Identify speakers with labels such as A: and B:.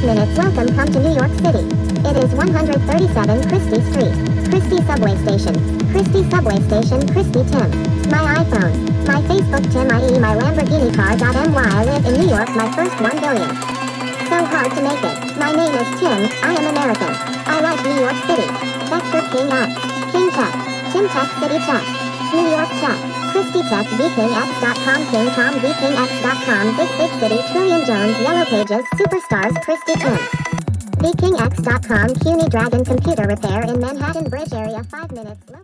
A: 5 minutes. Welcome come to New York City. It is 137 Chrystie Street. Chrystie Subway Station. Chrystie Subway Station. Chrystie Tim. My iPhone. My Facebook Tim IE my Lamborghini car.my I live in New York my first 1 billion. So hard to make it. My name is Tim. I am American. I like New York City. Vector King X. King Tech. Tim Tech City Tech. New York Tech. Chrystie Tech VKX.com King Tom VKingX.com Big Big City Trillion Jones Yellow Pages Superstars Chrystie Tim. VKingX.com CUNY Dragon Computer Repair in Manhattan Bridge area 5 minutes.